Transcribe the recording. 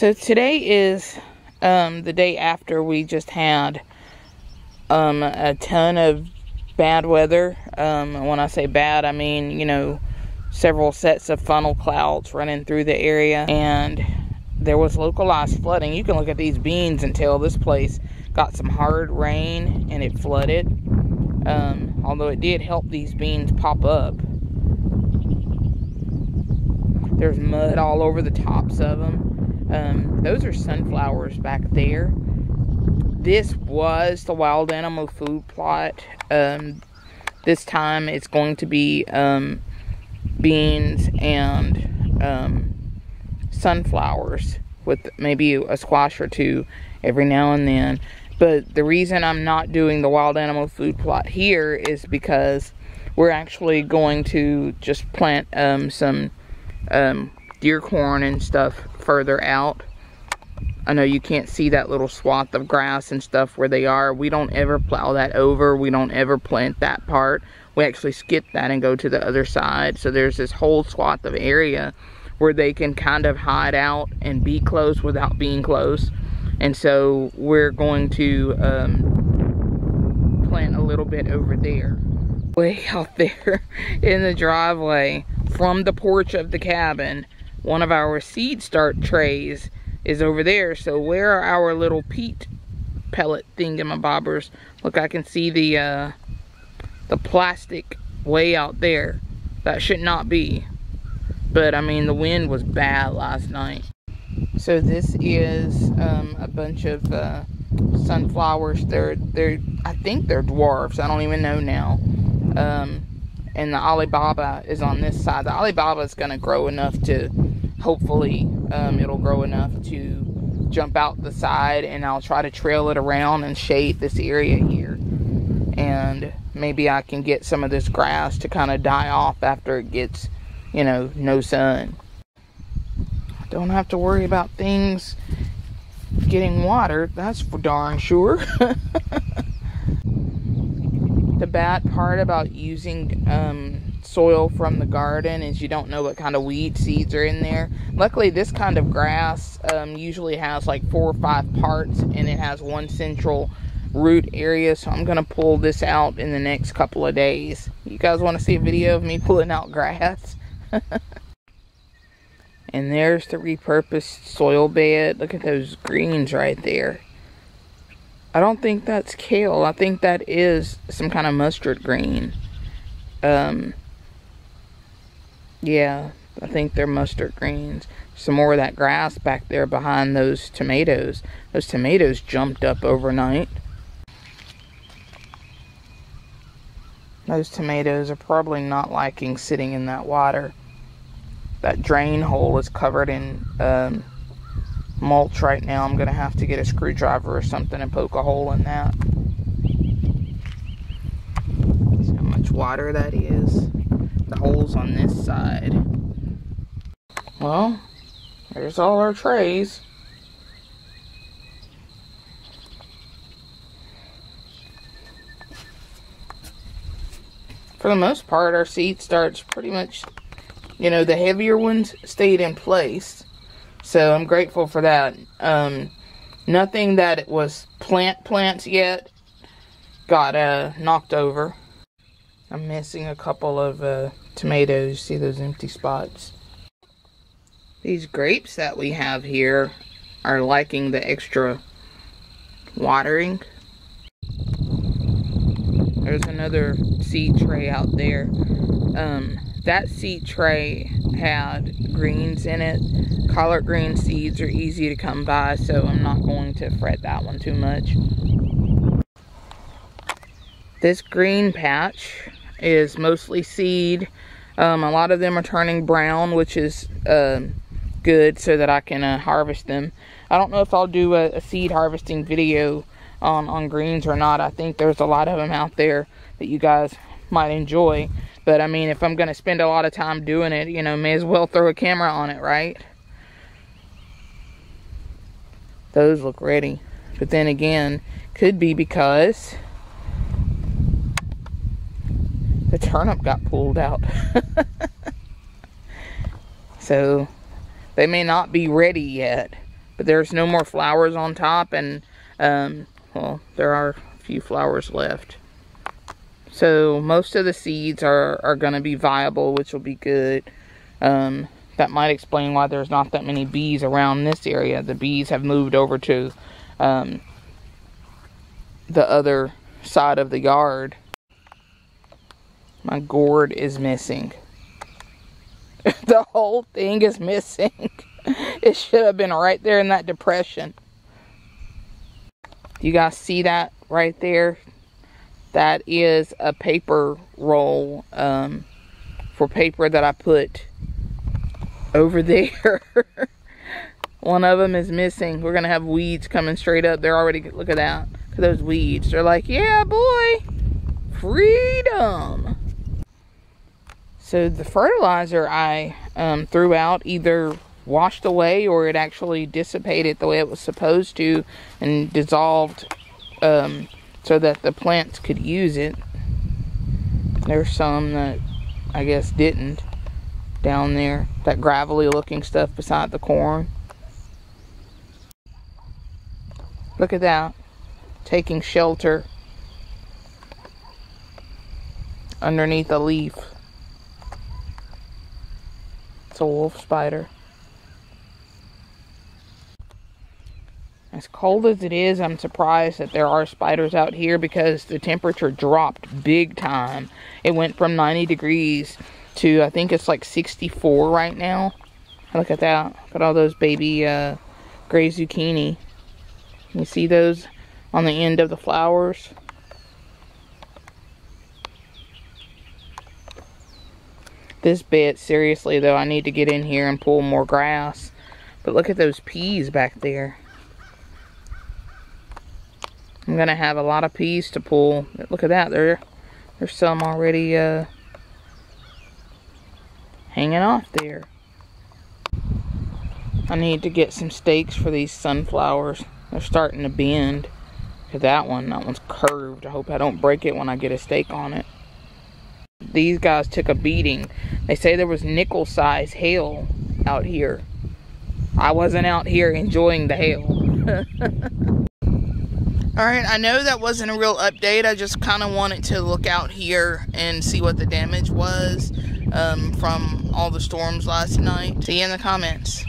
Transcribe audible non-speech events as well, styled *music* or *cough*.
So today is um, the day after we just had um, a ton of bad weather. Um, when I say bad, I mean, you know, several sets of funnel clouds running through the area. And there was localized flooding. You can look at these beans and tell this place got some hard rain and it flooded. Um, although it did help these beans pop up. There's mud all over the tops of them. Um, those are sunflowers back there. This was the wild animal food plot. Um, this time it's going to be um, beans and um, sunflowers with maybe a squash or two every now and then. But the reason I'm not doing the wild animal food plot here is because we're actually going to just plant um, some um, deer corn and stuff further out. I know you can't see that little swath of grass and stuff where they are. We don't ever plow that over. We don't ever plant that part. We actually skip that and go to the other side. So there's this whole swath of area where they can kind of hide out and be close without being close. And so we're going to um, plant a little bit over there. *laughs* Way out there *laughs* in the driveway from the porch of the cabin, one of our seed start trays is over there. So where are our little peat pellet thingamabobbers? Look, I can see the uh, the plastic way out there. That should not be. But I mean, the wind was bad last night. So this is um, a bunch of uh, sunflowers. They're they're I think they're dwarfs. I don't even know now. Um, and the Ali Baba is on this side. The Ali Baba is going to grow enough to, hopefully, um, it'll grow enough to jump out the side, and I'll try to trail it around and shade this area here. And maybe I can get some of this grass to kind of die off after it gets, you know, no sun. Don't have to worry about things getting watered, that's for darn sure. *laughs* the bad part about using um, soil from the garden is you don't know what kind of weed seeds are in there. Luckily, this kind of grass um, usually has like four or five parts and it has one central root area. So I'm going to pull this out in the next couple of days. You guys want to see a video of me *laughs* pulling out grass? *laughs* and there's the repurposed soil bed. Look at those greens right there. I don't think that's kale. I think that is some kind of mustard green. Um, yeah, I think they're mustard greens. Some more of that grass back there behind those tomatoes. Those tomatoes jumped up overnight. Those tomatoes are probably not liking sitting in that water. That drain hole is covered in um, mulch right now. I'm going to have to get a screwdriver or something and poke a hole in that. See how much water that is. The hole's on this side. Well, there's all our trays. For the most part, our seed starts pretty much, you know, the heavier ones stayed in place so I'm grateful for that. Um, nothing that was plant plants yet got uh, knocked over. I'm missing a couple of uh, tomatoes. See those empty spots? These grapes that we have here are liking the extra watering. There's another seed tray out there. Um, that seed tray had greens in it. Collard green seeds are easy to come by, so I'm not going to fret that one too much. This green patch is mostly seed. Um, a lot of them are turning brown, which is uh, good so that I can uh, harvest them. I don't know if I'll do a, a seed harvesting video on, on greens or not. I think there's a lot of them out there that you guys might enjoy. But I mean, if I'm going to spend a lot of time doing it, you know, may as well throw a camera on it, right? Those look ready. But then again, could be because the turnip got pulled out. *laughs* so they may not be ready yet. but there's no more flowers on top and um, well there are a few flowers left so most of the seeds are, are going to be viable which will be good um, that might explain why there's not that many bees around this area the bees have moved over to um, the other side of the yard my gourd is missing *laughs* the whole thing is missing *laughs* it should have been right there in that depression. You guys see that right there? That is a paper roll um, for paper that I put over *laughs* there. One of them is missing. We're going to have weeds coming straight up. They're already, look at that. Look at those weeds. They're like, yeah, boy, freedom. So the fertilizer I um, threw out either washed away or it actually dissipated the way it was supposed to and dissolved um, so that the plants could use it. There's some that I guess didn't down there. That gravelly looking stuff beside the corn. Look at that. Taking shelter underneath a leaf. It's a wolf spider. As cold as it is, I'm surprised that there are spiders out here because the temperature dropped big time. It went from 90 degrees to, I think it's like 64 right now. Look at that. At all those baby uh, gray zucchini. You see those on the end of the flowers? This bed, seriously though, I need to get in here and pull more grass. But look at those peas back there. I'm gonna have a lot of peas to pull. Look at that, there, there's some already uh, hanging off there. I need to get some stakes for these sunflowers. They're starting to bend. Look at that one, that one's curved. I hope I don't break it when I get a stake on it. These guys took a beating. They say there was nickel size hail out here. I wasn't out here enjoying the hail. *laughs* Alright, I know that wasn't a real update. I just kind of wanted to look out here and see what the damage was um, from all the storms last night. See you in the comments.